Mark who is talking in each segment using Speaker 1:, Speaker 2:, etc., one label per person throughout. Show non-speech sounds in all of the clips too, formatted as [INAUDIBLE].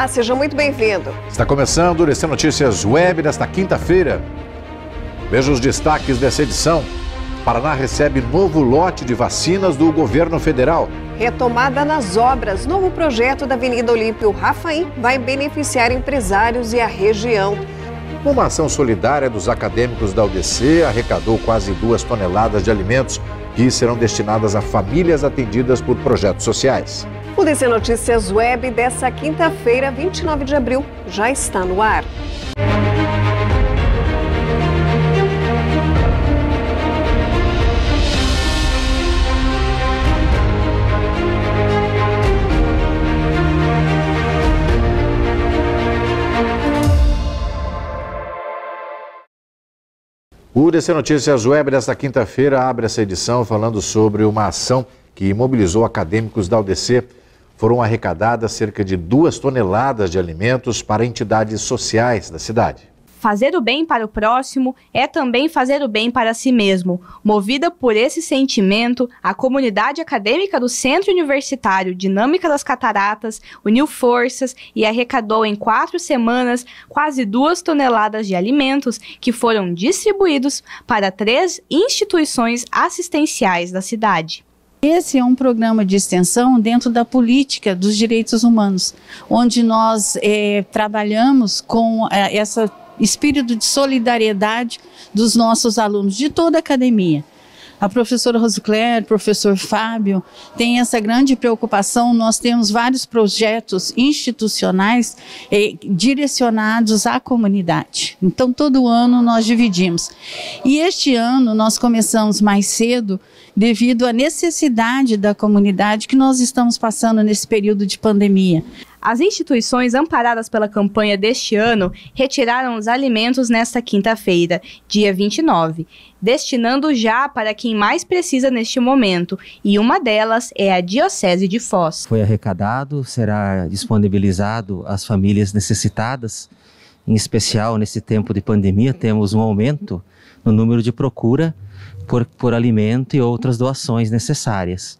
Speaker 1: Olá, seja muito bem-vindo.
Speaker 2: Está começando o DC Notícias Web desta quinta-feira. Veja os destaques dessa edição. Paraná recebe novo lote de vacinas do governo federal.
Speaker 1: Retomada nas obras. Novo projeto da Avenida Olímpio Rafaim vai beneficiar empresários e a região.
Speaker 2: Uma ação solidária dos acadêmicos da UDC arrecadou quase duas toneladas de alimentos que serão destinadas a famílias atendidas por projetos sociais.
Speaker 1: O DC Notícias Web dessa quinta-feira, 29 de abril, já está no ar.
Speaker 2: O DC Notícias Web desta quinta-feira abre essa edição falando sobre uma ação que mobilizou acadêmicos da UDC. Foram arrecadadas cerca de duas toneladas de alimentos para entidades sociais da cidade.
Speaker 3: Fazer o bem para o próximo é também fazer o bem para si mesmo. Movida por esse sentimento, a comunidade acadêmica do Centro Universitário Dinâmica das Cataratas uniu forças e arrecadou em quatro semanas quase duas toneladas de alimentos que foram distribuídos para três instituições assistenciais da cidade.
Speaker 4: Esse é um programa de extensão dentro da política dos direitos humanos, onde nós é, trabalhamos com é, essa espírito de solidariedade dos nossos alunos de toda a academia. A professora Rosicler, professor Fábio, tem essa grande preocupação. Nós temos vários projetos institucionais eh, direcionados à comunidade. Então, todo ano nós dividimos. E este ano nós começamos mais cedo, devido à necessidade da comunidade que nós estamos passando nesse período de pandemia.
Speaker 3: As instituições amparadas pela campanha deste ano retiraram os alimentos nesta quinta-feira, dia 29, destinando já para quem mais precisa neste momento, e uma delas é a Diocese de Foz.
Speaker 5: Foi arrecadado, será disponibilizado às famílias necessitadas, em especial nesse tempo de pandemia, temos um aumento no número de procura por, por alimento e outras doações necessárias.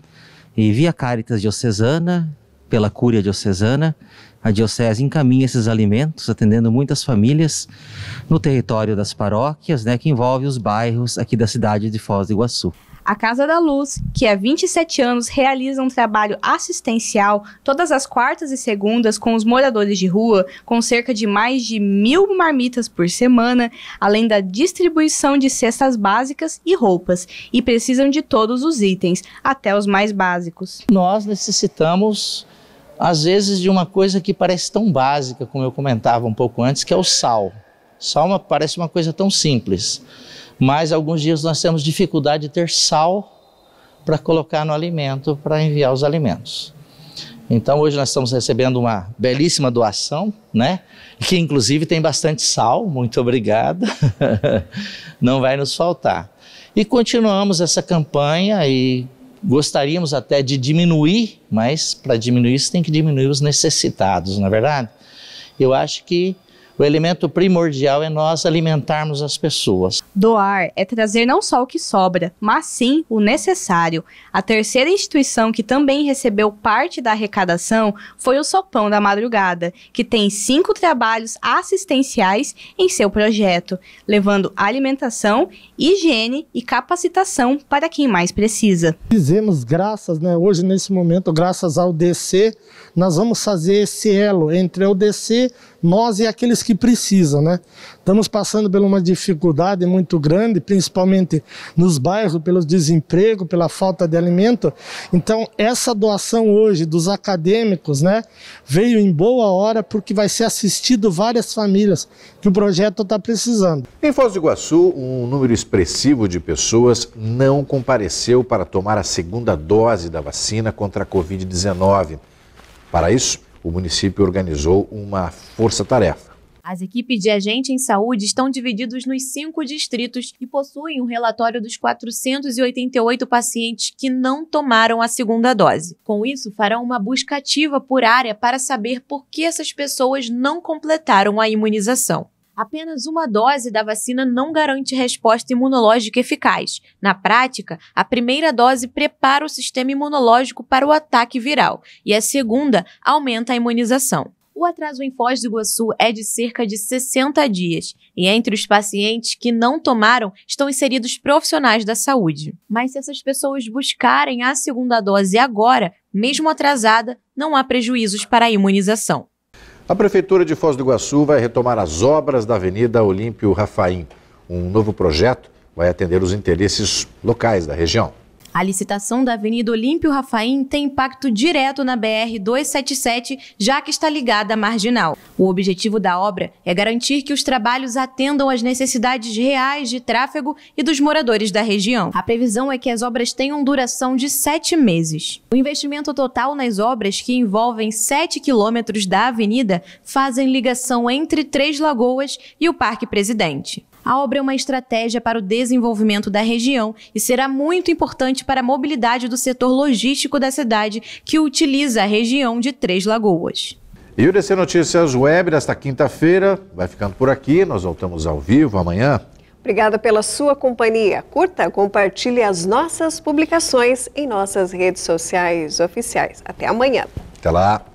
Speaker 5: E via Caritas Diocesana, pela Cúria Diocesana, a Diocese encaminha esses alimentos, atendendo muitas famílias no território das paróquias, né, que envolve os bairros aqui da cidade de Foz do Iguaçu.
Speaker 3: A Casa da Luz, que há 27 anos realiza um trabalho assistencial todas as quartas e segundas com os moradores de rua, com cerca de mais de mil marmitas por semana, além da distribuição de cestas básicas e roupas, e precisam de todos os itens, até os mais básicos.
Speaker 6: Nós necessitamos às vezes de uma coisa que parece tão básica, como eu comentava um pouco antes, que é o sal. Sal uma, parece uma coisa tão simples, mas alguns dias nós temos dificuldade de ter sal para colocar no alimento, para enviar os alimentos. Então hoje nós estamos recebendo uma belíssima doação, né? Que inclusive tem bastante sal, muito obrigado. [LAUGHS] Não vai nos faltar. E continuamos essa campanha e gostaríamos até de diminuir, mas para diminuir isso tem que diminuir os necessitados, na é verdade? Eu acho que o elemento primordial é nós alimentarmos as pessoas.
Speaker 3: Doar é trazer não só o que sobra, mas sim o necessário. A terceira instituição que também recebeu parte da arrecadação foi o Sopão da Madrugada, que tem cinco trabalhos assistenciais em seu projeto, levando alimentação, higiene e capacitação para quem mais precisa.
Speaker 7: Fizemos graças, né, hoje nesse momento, graças ao DC, nós vamos fazer esse elo entre o DC, nós e aqueles que precisam, né? Estamos passando por uma dificuldade muito grande, principalmente nos bairros, pelo desemprego, pela falta de alimento. Então, essa doação hoje dos acadêmicos, né, veio em boa hora porque vai ser assistido várias famílias que o projeto está precisando.
Speaker 2: Em Foz do Iguaçu, um número expressivo de pessoas não compareceu para tomar a segunda dose da vacina contra a Covid-19. Para isso, o município organizou uma força-tarefa.
Speaker 8: As equipes de agente em saúde estão divididos nos cinco distritos e possuem um relatório dos 488 pacientes que não tomaram a segunda dose. Com isso, farão uma busca ativa por área para saber por que essas pessoas não completaram a imunização. Apenas uma dose da vacina não garante resposta imunológica eficaz. Na prática, a primeira dose prepara o sistema imunológico para o ataque viral e a segunda aumenta a imunização. O atraso em Foz do Iguaçu é de cerca de 60 dias, e entre os pacientes que não tomaram estão inseridos profissionais da saúde. Mas se essas pessoas buscarem a segunda dose agora, mesmo atrasada, não há prejuízos para a imunização.
Speaker 2: A Prefeitura de Foz do Iguaçu vai retomar as obras da Avenida Olímpio Rafaim. Um novo projeto vai atender os interesses locais da região.
Speaker 8: A licitação da Avenida Olímpio Rafaim tem impacto direto na BR-277, já que está ligada à marginal. O objetivo da obra é garantir que os trabalhos atendam às necessidades reais de tráfego e dos moradores da região. A previsão é que as obras tenham duração de sete meses. O investimento total nas obras, que envolvem 7 quilômetros da avenida, fazem ligação entre Três Lagoas e o Parque Presidente. A obra é uma estratégia para o desenvolvimento da região e será muito importante para a mobilidade do setor logístico da cidade, que utiliza a região de Três Lagoas.
Speaker 2: E o DC Notícias Web desta quinta-feira vai ficando por aqui. Nós voltamos ao vivo amanhã.
Speaker 1: Obrigada pela sua companhia. Curta, compartilhe as nossas publicações em nossas redes sociais oficiais. Até amanhã.
Speaker 2: Até lá.